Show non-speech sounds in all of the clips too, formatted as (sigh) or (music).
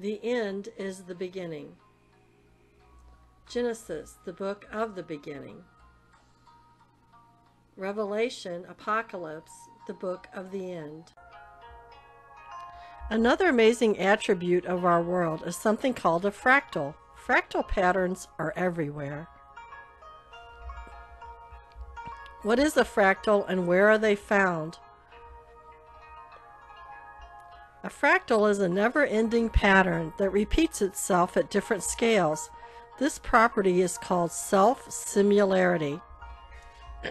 The end is the beginning. Genesis, the book of the beginning. Revelation, Apocalypse, the book of the end. Another amazing attribute of our world is something called a fractal. Fractal patterns are everywhere. What is a fractal and where are they found? A fractal is a never-ending pattern that repeats itself at different scales. This property is called self-similarity. (clears throat)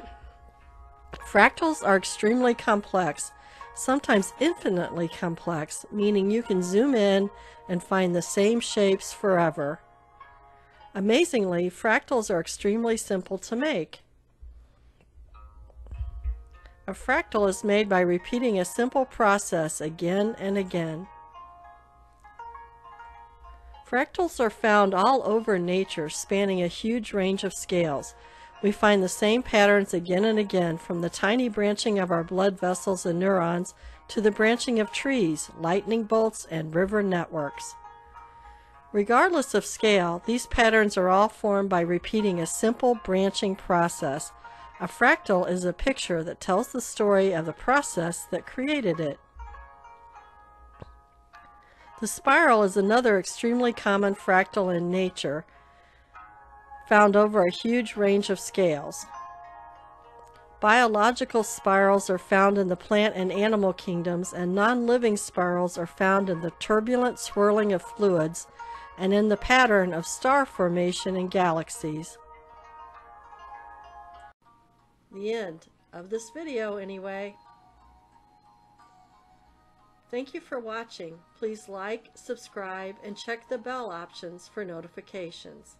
Fractals are extremely complex, sometimes infinitely complex, meaning you can zoom in and find the same shapes forever. Amazingly, fractals are extremely simple to make. A fractal is made by repeating a simple process again and again. Fractals are found all over nature, spanning a huge range of scales. We find the same patterns again and again, from the tiny branching of our blood vessels and neurons to the branching of trees, lightning bolts, and river networks. Regardless of scale, these patterns are all formed by repeating a simple branching process. A fractal is a picture that tells the story of the process that created it. The spiral is another extremely common fractal in nature, found over a huge range of scales. Biological spirals are found in the plant and animal kingdoms, and non-living spirals are found in the turbulent swirling of fluids and in the pattern of star formation in galaxies. The end of this video anyway. Thank you for watching. Please like, subscribe, and check the bell options for notifications.